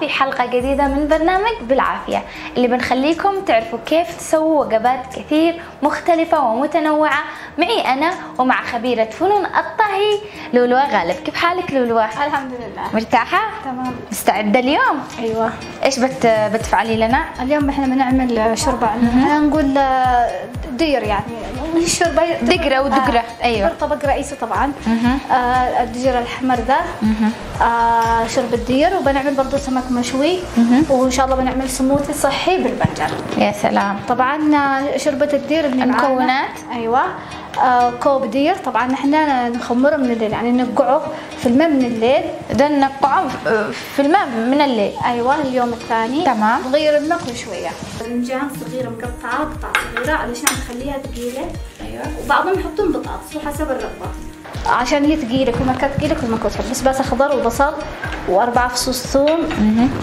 في حلقة جديدة من برنامج بالعافية اللي بنخليكم تعرفوا كيف تسووا وجبات كثير مختلفة ومتنوعة معي أنا ومع خبيرة فنون الطهي لولوى غالب كيف حالك لولوى؟ الحمد لله مرتاحة؟ تمام مستعدة اليوم؟ أيوه إيش بت بتفعلي لنا؟ اليوم إحنا بنعمل عندنا نقول آه، دير يعني الشوربه دقرة ودقرة، آه،. يعتبر طبق رئيسي طبعا. آه الدجر الحمر ذا. آه شوربة الدجر وبنعمل برضو سمك مشوي. وإن شاء الله بنعمل سموثي صحي بالبنجر يا سلام. طبعا آه، شوربة الدجر المكونات؟ أيوه. كوب دجر. طبعا إحنا نخمره من الليل يعني ننقعه في الماء من الليل ده نقعه في الماء من الليل. أيوه اليوم الثاني. تمام. نغير الماء كل شوية. باذنجان صغيرة مقطعة قطع صغيرة علشان نخليها ثقيلة. أيوه. وبعضهم يحطون بطاطس وحسب الرغبة. عشان هي ثقيلة كل ما كانت ثقيلة كل ما كنت بس بس خضر وبصل واربع فصوص ثوم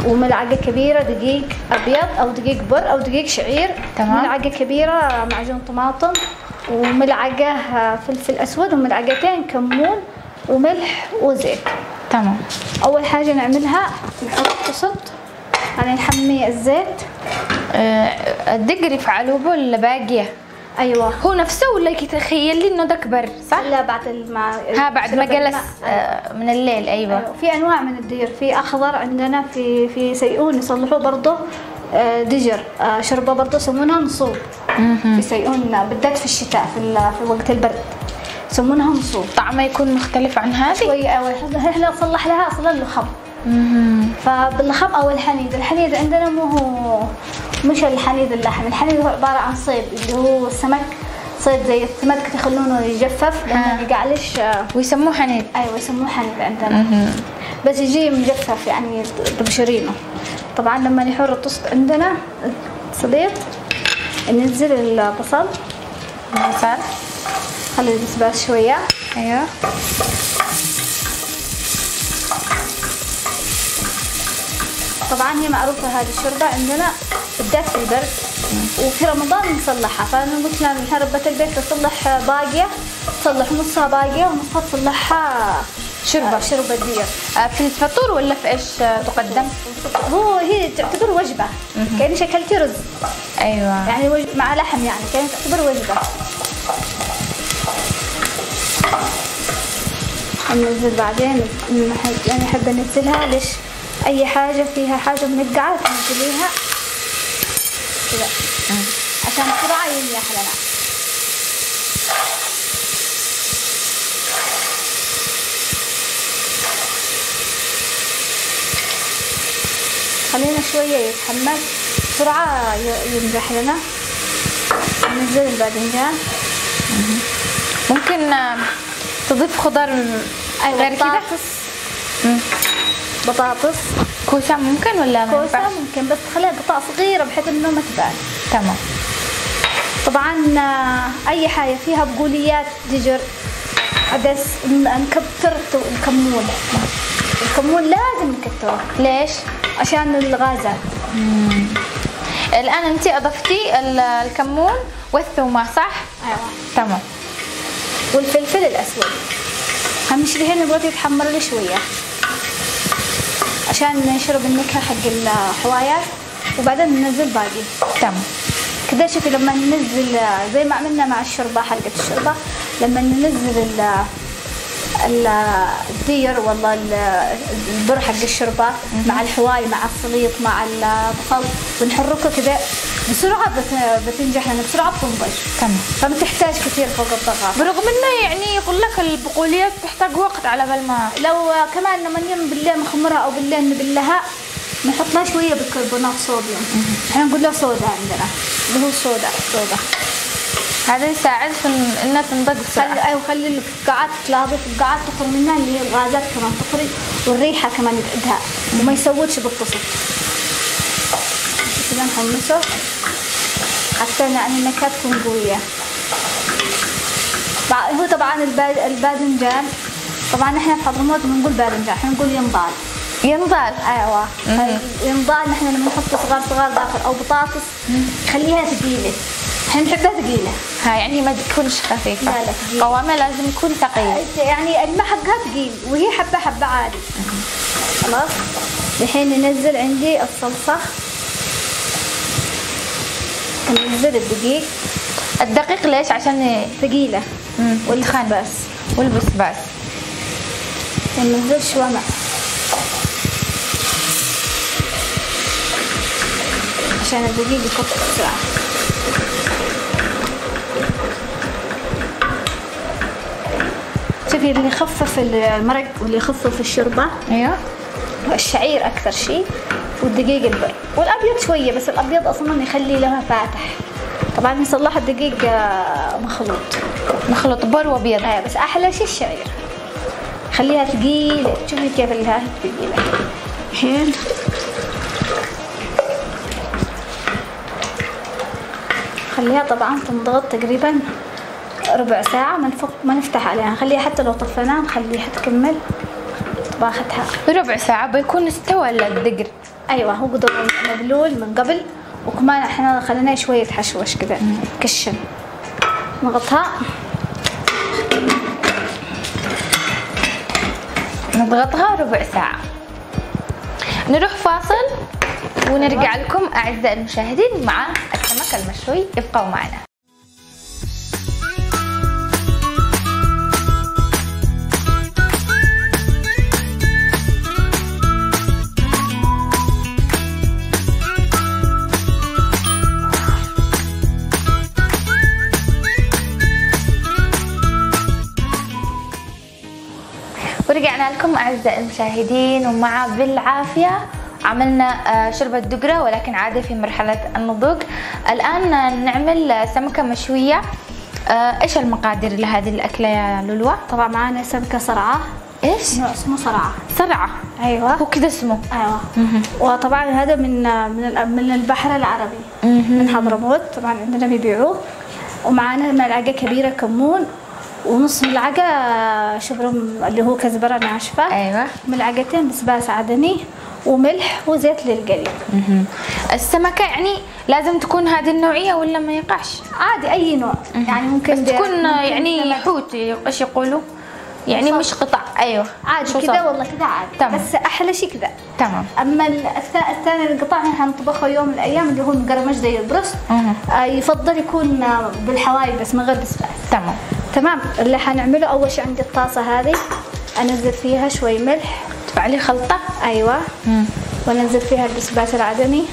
وملعقة كبيرة دقيق أبيض أو دقيق بر أو دقيق شعير. تمام. ملعقة كبيرة معجون طماطم. وملعقة فلفل أسود وملعقتين كمون وملح وزيت تمام أول حاجة نعملها نحط قسط يعني نحمي الزيت آه، الدقري في علوبه ولا باقية؟ أيوه هو نفسه ولا تخيل لي إنه ده كبر صح؟ لا بعد المع... ها بعد ما جلس. آه، من الليل أيوه أيوة. في أنواع من الدير في أخضر عندنا في في سيئون يصلحوه برضه آه، دجر آه، شربه برضه يسمونها نصوب في سيئون بالذات في الشتاء في, في وقت البرد. يسمونها نصوب طعمه يكون مختلف عن هذه؟ شوي أول إحنا نصلح لها أصلا لخم فباللخم أو الحنيد الحنيد عندنا مو هو مش الحنيد اللحم. الحنيد هو عبارة عن صيد اللي هو السمك صيد زي السمك يخلونه يجفف. لما يقعلش آه، ويسموه حنيد. أيوه يسموه حنيد عندنا. بس يجي مجفف يعني تبشرينه طبعا لما يحر الطست عندنا صديق. ننزل البصل. بصل خلي البسباس شوية. أيوه. طبعا هي معروفة هذه الشوربة عندنا بالذات في البرد. وفي رمضان نصلحها. فأنا قلت لها الحين ربة البيت تصلح باقية. تصلح نصها باقية ونصها تصلحها شوربة. شوربة دير آه، في الفطور ولا في إيش آه، تقدم؟ هو هي تعتبر وجبة. كأني شكلتي رز. أيوه. يعني وج... مع لحم يعني كانت تعتبر وجبة. ننزل بعدين. يعني أحب أنزلها. ليش؟ أي حاجة فيها حاجة منقعة تنزليها كذا. عشان بسرعة ينيح لنا خلينا شوية يتحمل. بسرعة ينجح لنا. ننزل الباذنجان ممكن آه، تضيف خضار أيوة غير كده؟ بطاطس. كوسة ممكن ولا ما كوسة؟ ممكن بس تخليها قطع صغيرة بحيث إنه ما تبان. تمام. طبعا آه، أي حاجة فيها بقوليات دجر عدس نكتر الكمون. الكمون لازم نكتره ليش؟ عشان الغازات الآن انت أضفتي ال- الكمون والثومة صح؟ أيوة. تمام. والفلفل الأسود. هنشيل هنا نبغى يتحمر لي شوية؟ عشان نشرب النكهة حق الحوايات وبعدين ننزل باقي. تمام. كده شوفي لما ننزل زي ما عملنا مع الشوربة حلقة الشوربة لما ننزل الدير والله ال- البر حق الشوربة مع الحواي مع السليط مع البصل ونحركه كده بسرعة بت- بتنجح لنا بسرعة بتنضج. تمام. فما تحتاج كثير فوق الضغط برغم إنه يعني يقول لك البقوليات تحتاج وقت على بال ما لو كمان لما نيم بالليل نخمرها أو بالليل نبلها نحط لها شوية بيكربونات صوديوم. إحنا نقول له صودا عندنا. اللي هو صودا صودا. هذا يساعد في انها تنضج خلي بسرعة أيوه خلي الفقاعات تلاحظي الفقاعات تخرج منها اللي هي الغازات كمان تخرج والريحة كمان يبعدها وما يسودش بالطفل كذا نحمسه حتى يعني النكهه تكون قويه هو طبعا الباذنجان. طبعا إحنا في حضرموت بنقول باذنجان إحنا نقول ينضال. ينضال. أيوه. ينضال نحن لما نحط صغار صغار داخل أو بطاطس خليها ثقيله إحنا نحبها ثقيلة؟ ها يعني ما تكونش خفيفة. لا، لا،. قوامها لازم يكون ثقيل. يعني الماء حقها ثقيل وهي حبة حبة عادي. خلاص؟ الحين ننزل عندي الصلصة. ننزل الدقيق. الدقيق ليش؟ عشان ثقيلة. مم. والبسباس والبسباس وننزل شوى ماء. عشان الدقيق يفك بسرعة. اللي يخفف المرق واللي يخفف الشوربة أيوه. الشعير أكثر شيء والدقيق البر والأبيض شوية بس الأبيض أصلا يخلي لها فاتح. طبعا يصلح الدقيق آه، مخلوط. نخلط بر وأبيض. آه بس أحلى شيء الشعير. خليها ثقيلة. شوفي كيف لها ثقيلة الحين خليها طبعا تنضغط تقريبا. ربع ساعة ما نفك ما نفتح عليها. نخليها حتى لو طفيناها نخليها تكمل. طباختها. ربع ساعة بيكون استوى الدقر؟ أيوه هو قدر مبلول من قبل. وكمان إحنا خليناه شوية يتحشوش كذا كشن. نغطها. نضغطها ربع ساعة. نروح فاصل ونرجع لكم أعزائي المشاهدين مع السمك المشوي. ابقوا معنا. ورجعنا لكم أعزائي المشاهدين ومع بالعافية عملنا آه، شوربة دقرة ولكن عادة في مرحلة النضوج. الآن آه، نعمل سمكة مشوية. آه، إيش المقادير لهذه الأكلة يا لولوى؟ طبعا معانا سمكة صرعة؟ نوع اسمه صرعة. صرعة؟ أيوه. هو كذا اسمه. أيوه. وطبعا هذا من من من البحر العربي. من حضرموت. طبعا عندنا بيبيعوه. ومعانا ملعقة كبيرة كمون. ونص ملعقة شبرم اللي هو كزبرة ناشفة أيوة ملعقتين بسباس عدني وملح وزيت للقلي السمكة يعني لازم تكون هذه النوعية ولا ما يقعش؟ عادي أي نوع يعني ممكن بس تكون ممكن يعني. حوت إيش يقولوا؟ يعني صح. مش قطع أيوه عادي كذا؟ والله كذا عادي تمام. بس أحلى شيء كذا تمام أما الث- الثاني القطع حنطبخه يوم من الأيام اللي هو مقرمش زي البروست. آه يفضل يكون آه، بالحواي بس من غير بسباس تمام تمام اللي حنعمله أول شيء عندي الطاسة هذه أنزل فيها شوي ملح. تفعلي خلطة؟ أيوه. وانزل فيها البسباس العدمي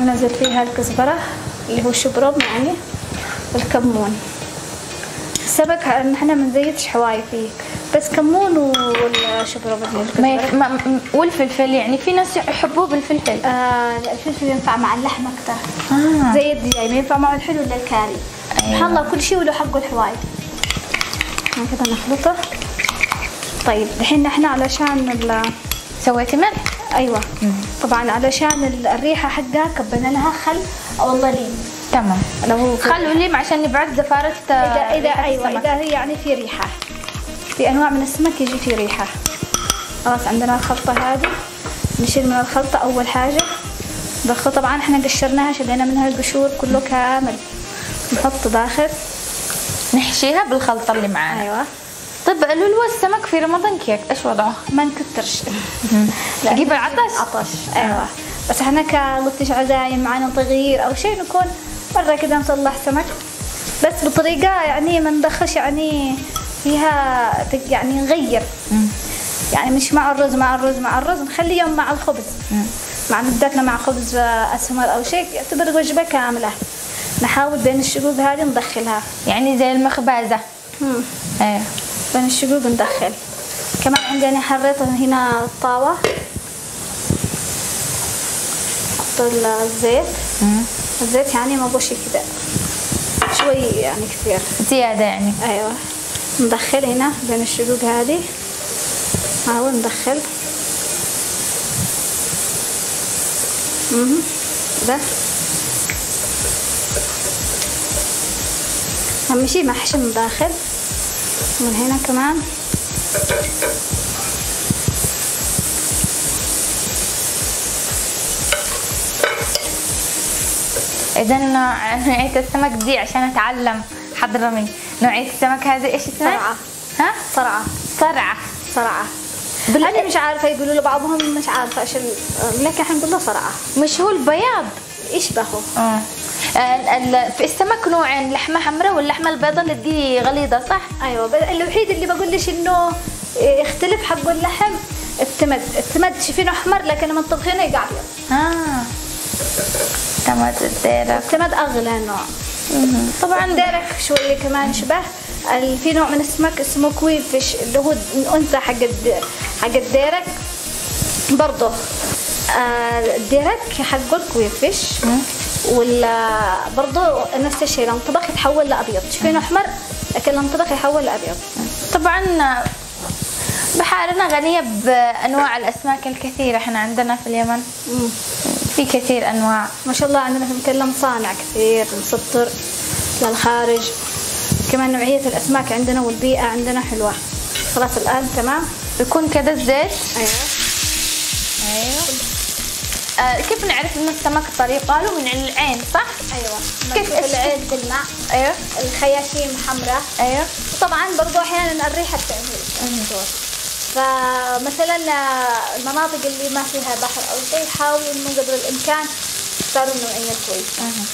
ونزل فيها الكزبرة اللي هو شبرم يعني والكمون. السمك إحنا ما نزيدش حواي فيه بس كمون والشبرم اللي ما والفلفل يعني في ناس يحبوه بالفلفل. آه الفلفل ينفع مع اللحم أكثر آه. زي الدجاج ما ينفع معه الحلو الا الكاري. سبحان الله كل شيء وله حقه الحواي كذا نخلطه. طيب الحين إحنا علشان ال سويتي ملح أيوه. طبعا علشان ال- الريحة حقها كبنا لها خل أو الله ليم تمام خلوا لي عشان نبعد زفارة آه، اذا اذا أيوه السمك. إذا هي يعني في ريحة. في أنواع من السمك يجي في ريحة. خلاص عندنا الخلطة هذه. نشيل من الخلطة أول حاجة. دخل طبعا إحنا قشرناها شلينا منها القشور كله كامل. نحط داخل. نحشيها بالخلطة اللي معانا. أيوه. طيب لولو السمك في رمضان كيف إيش وضعه؟ ما نكترش. يجيب العطش؟ عطش. أيوه. بس إحنا كوقت عزايم معانا تغيير أو شيء نكون مرة كذا نصلح سمك. بس بطريقة يعني ما ندخلش يعني فيها يعني نغير. يعني مش مع الرز مع الرز مع الرز نخليهم مع الخبز. مع بالذات مع خبز أسمر أو شيء يعتبر وجبة كاملة. نحاول بين الشقوق هذه ندخلها. يعني زي المخبازة مم. إيه. بين الشقوق ندخل. كمان عندنا حريت هنا الطاوة. حط الزيت. الزيت يعني ما بوشي كده. شوي يعني كثير. زيادة يعني. أيوه. ندخل هنا بين الشقوق هذه. نحاول ندخل. مهم. ده. اهم شيء محشي من داخل. من هنا كمان. اذا نوعية السمك دي عشان أتعلم حضرمي نوعية السمك هذه إيش اسمها؟ صرعة. ها؟ صرعة. صرعة. صرعة. بال- أنا مش عارفة يقولوا له بعضهم مش عارفة إيش لكن إحنا نقول له صرعة. مش هو البياض. يشبهه. آه. في السمك نوعين لحمة حمراء واللحمة البيضاء اللي دي غليظة صح؟ أيوه الوحيد اللي بقول لك إنه يختلف حق اللحم التمد. التمد شايفينه أحمر لكن لما تطبخينه يقع أبيض. آه. الديرة التمد أغلى نوع. طبعا ديرك شوية كمان شبه. في نوع من السمك اسمه كوين فيش اللي هو الأنثى حق حق الديرك برضه آه، الديرك حقه الكوين فيش ولا برضه نفس الشيء لما طبخ يتحول لأبيض. شايفينه أحمر لكن لما طبخ يحول لأبيض. طبعا بحارنا غنية بأنواع الأسماك الكثيرة. إحنا عندنا في اليمن. في كثير أنواع. ما شاء الله عندنا نتكلم صانع كثير نسطر للخارج كمان نوعية الأسماك عندنا والبيئة عندنا حلوة. خلاص الآن تمام؟ بيكون كذا الزيت. أيوة. أيوه. آه كيف نعرف ان السمك طري قالوا من العين صح؟ أيوة. كيف؟ العين تلمع أيوه. الخياشيم حمراء. أيوه. وطبعا برضو أحيانا الريحة بتعمل. فمثلا المناطق اللي ما فيها بحر أو شيء حاولوا إنه قدر الإمكان تختاروا النوعية الكويسة. أها.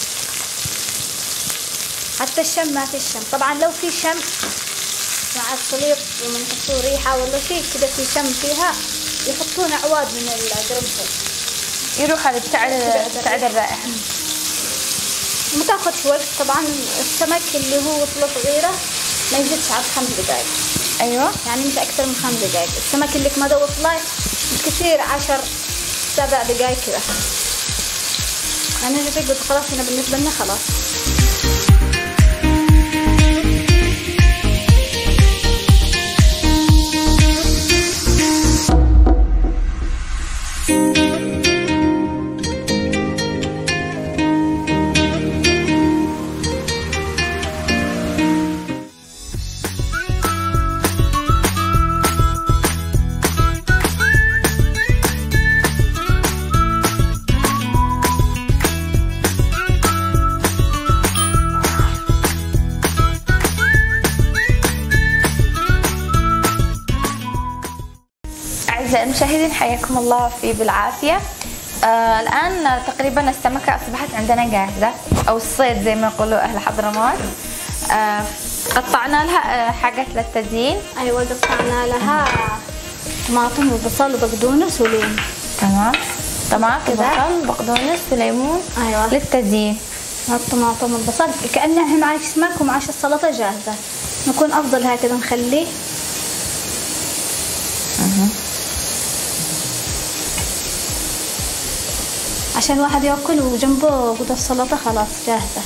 حتى الشم ما في الشم. طبعا لو في شم مع السليط لما يحطوا ريحة ولا شيء كذا في شم فيها يحطون أعواد من القرنفل يروح على بتاع بتاع الرائحة. ما تاخذش وقت. طبعا السمك اللي هو وصلة صغيرة ما يزيدش عن خمس دقائق أيوه. يعني مش أكثر من خمس دقائق السمك اللي ما دوت لاي كثير عشر سبع دقائق كذا. يعني قلت خلاص هنا بالنسبة لنا خلاص. حياكم الله في بالعافية. آه الآن تقريبا السمكة أصبحت عندنا جاهزة أو الصيد زي ما يقولوا أهل حضرموت. آه قطعنا لها آه حاجات للتزيين. أيوة قطعنا لها طماطم وبصل وبقدونس وليم تمام. طماطم كذا. بصل بقدونس وليمون أيوة. للتزيين. الطماطم والبصل كأنها معاش سمك ومعاش السلطة جاهزة. نكون أفضل هكذا نخليه عشان الواحد ياكل وجنبه قد السلطة خلاص جاهزة.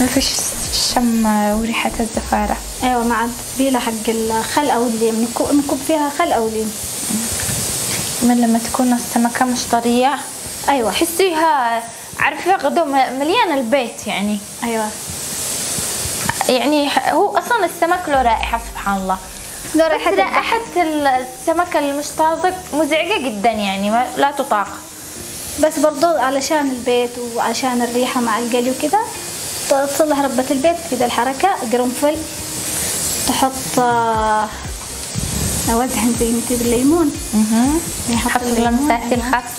ما فيش شم وريحة الزفارة. أيوة مع التتبيلة حق الخل أو الليم. نكب فيها خل أو ليم. من لما تكون السمكة مش طرية. أيوة. تحسيها عارفة غدو مليان البيت يعني. أيوة. يعني هو أصلا السمك له رائحة سبحان الله. له ريحة رائحة السمك المش طازج مزعجة جدا يعني ما لا تطاق. بس برضو علشان البيت وعشان الريحة مع القلي وكده تصلح ربة البيت كده الحركة قرنفل تحط آه، أوزعن زي ما تبي الليمون. نحط حط الليمون، اللمسات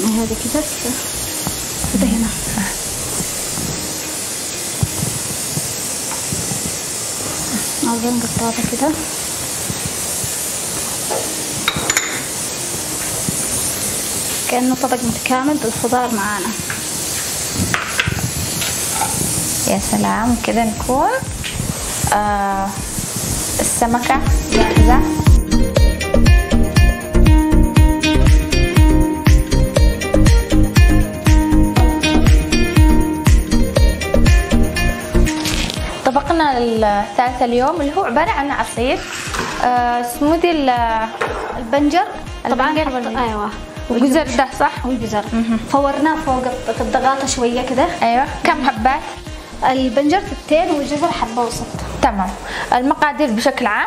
أيوة. الخاصة كذا كده هنا. كده. كأنه طبق متكامل بالخضار معانا. يا سلام كذا نكون آه السمكة جاهزة. طبقنا الثالث اليوم اللي هو عبارة عن عصير آه سموذي ال- البنجر. طبعا أيوه. والجزر ده صح؟ والجزر. فورناه فوق الضغاطة شوية كده. أيوه. كم حبات؟ البنجر ثنتين والجزر حبة وسط. تمام. المقادير بشكل عام؟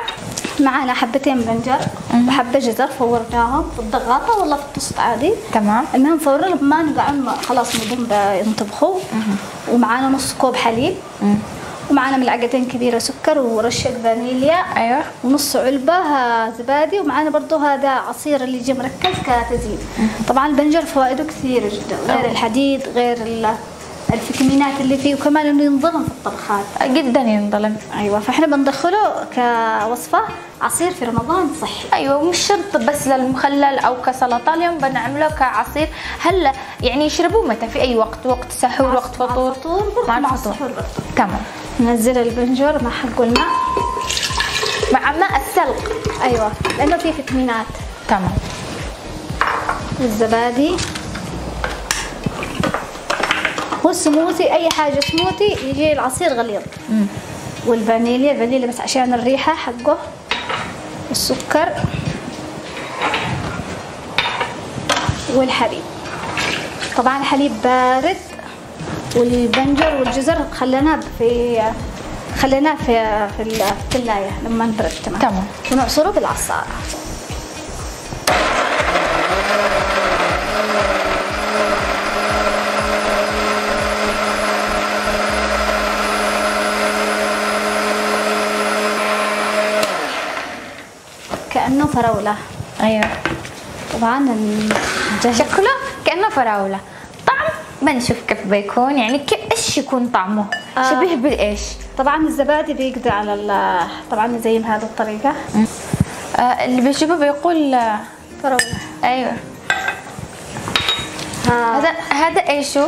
معانا حبتين بنجر وحبة جزر فورناهم بالضغاطة ولا في الطست عادي. تمام. المهم فورنا لما نقعد خلاص نضم ينطبخوا. ومعانا نص كوب حليب. مم. ومعانا ملعقتين كبيرة سكر ورشة فانيليا. أيوه. ونص علبة آه، زبادي ومعانا برضو هذا عصير اللي يجي مركز كتزيين طبعا البنجر فوائده كثيرة جدا غير الحديد غير ال- الفيتامينات اللي فيه وكمان إنه ينظلم في الطبخات. جدا ينظلم. أيوه فإحنا بندخله كوصفة عصير في رمضان صحي. أيوه مش شرط بس للمخلل أو كسلطه اليوم بنعمله كعصير. هلا يعني يشربوه متى؟ في أي وقت؟ وقت سحور وقت فطور؟ مع الفطور تمام. ننزل البنجر مع حقه الماء. مع ماء السلق. أيوه لأنه فيه فيتامينات. تمام. والزبادي والسموثي أي حاجة سموثي يجي العصير غليظ. والفانيليا الفانيليا بس عشان الريحة حقه. والسكر. والحليب. طبعا الحليب بارد. والبنجر والجزر خليناه في خليناه في في الثلاجه لما نبرد تمام؟ تمام. ونعصره بالعصارة. كأنه فراولة. أيوه. طبعا شكله كأنه فراولة. بنشوف كيف بيكون يعني كيف إيش يكون طعمه؟ آه. شبيه بايش طبعا الزبادي بيقضي على طبعا نزين بهذه الطريقة. آه اللي بيشوفه بيقول آه، فراولة. أيوه. ها- هذا هذا ايشو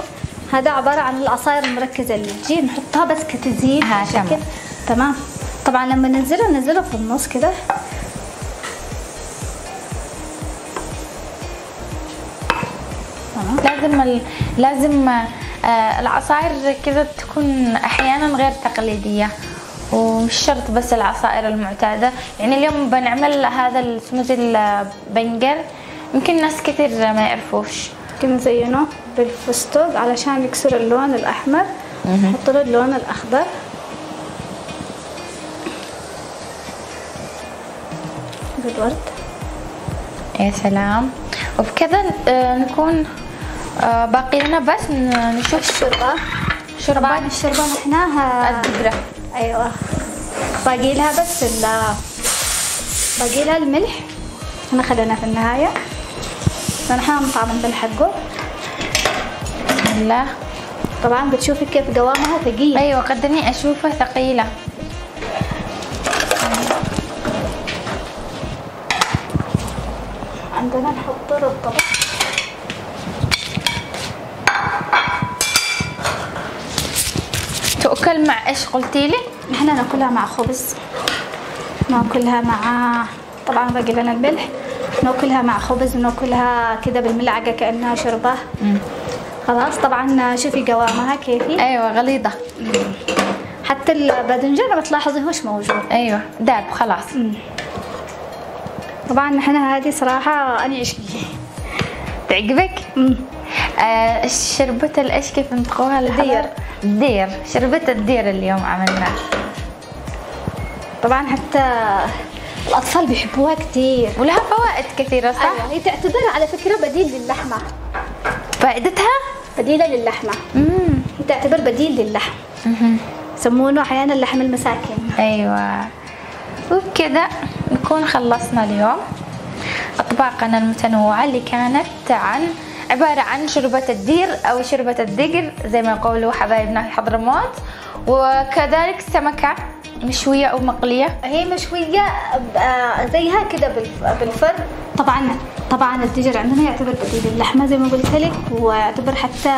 هذا عبارة عن العصاير المركزة اللي تجي نحطها بس كتزيين. تمام. تمام. طبعا لما ننزلها ننزلها في النص كده. لازم. لازم آه العصائر كذا تكون أحيانا غير تقليدية ومش شرط بس العصائر المعتادة. يعني اليوم بنعمل هذا السموزي البنجر يمكن ناس كثير ما يعرفوش. ممكن نزينه بالفستق علشان يكسر اللون الأحمر نحط له اللون الأخضر. بالورد. يا سلام. وبكذا آه نكون آه باقي لنا بس نشوف الشوربة. شربات طبعا الشوربة نحناها الدبرة أيوه. باقي لها بس ال باقي لها الملح. إحنا خليناه في النهاية. فنحن نطعم الملح حقه بسم الله. طبعا بتشوفي كيف قوامها ثقيل. أيوه قدني اشوفها ثقيلة عندنا نحط له الطبق تؤكل مع إيش قلتي لي؟ نحن ناكلها مع خبز. ناكلها مع طبعا باقي لنا الملح ناكلها مع خبز ناكلها كده بالملعقة كأنها شوربة. خلاص طبعا شوفي قوامها كيفي. أيوه غليظة. حتى الباذنجان ما تلاحظي هوش موجود. أيوه داب خلاص. طبعا نحن هذه صراحة أنا عشقي تعجبك؟ مم. آه شربة الايش كيف نطقوها الدير. الدير شربة الدير اليوم عملناه. طبعا حتى الأطفال بيحبوها كتير. ولها فوائد كثيرة صح؟ أيوة هي تعتبر على فكرة بديل للحمة. فائدتها؟ بديلة للحمة. امم تعتبر بديل للحم. يسمونه أحيانا لحم المساكن. أيوه. وبكذا نكون خلصنا اليوم. أطباقنا المتنوعة اللي كانت عن عبارة عن شوربة الدير أو شوربة الدقر زي ما يقولوا حبايبنا في حضرموت. وكذلك سمكة مشوية أو مقلية. هي مشوية آه، زيها كده بالف- بالفرن. طبعا طبعا الدجر عندنا يعتبر بديل اللحمة زي ما قلت لك ويعتبر حتى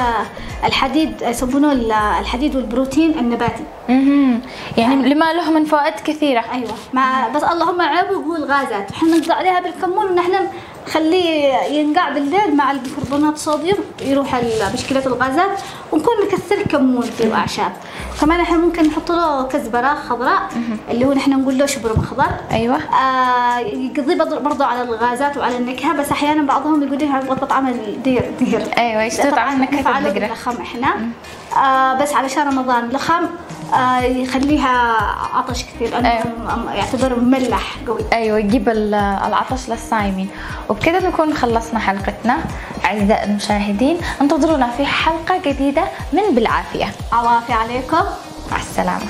الحديد يسمونه ال- الحديد والبروتين النباتي. مهم. يعني لما له من فوائد كثيرة. أيوه. مع بس اللهم عيبه هو الغازات إحنا نقضي عليها بالكمون ونحن نخليه ينقع بالليل مع البيكربونات صوديوم يروح مشكلة الغازات ونكون نكثر كمون فيه واعشاب كمان إحنا ممكن نحط له كزبرة خضراء اللي هو نحن نقول له شبرم اخضر أيوه. آه يقضي برضو على الغازات وعلى النكهة بس أحيانا بعضهم يقول لي يبغى طعم الدير. دير أيوه يشتغل على الدقرة. باللخام إحنا. آه بس علشان رمضان لخام آه يخليها عطش كثير لأنه أيوة. يعتبر مملح قوي. أيوه يجيب ال- العطش للصايمين. وبكده نكون خلصنا حلقتنا أعزائي المشاهدين. انتظرونا في حلقة جديدة من بالعافية. عوافي عليكم. مع السلامة.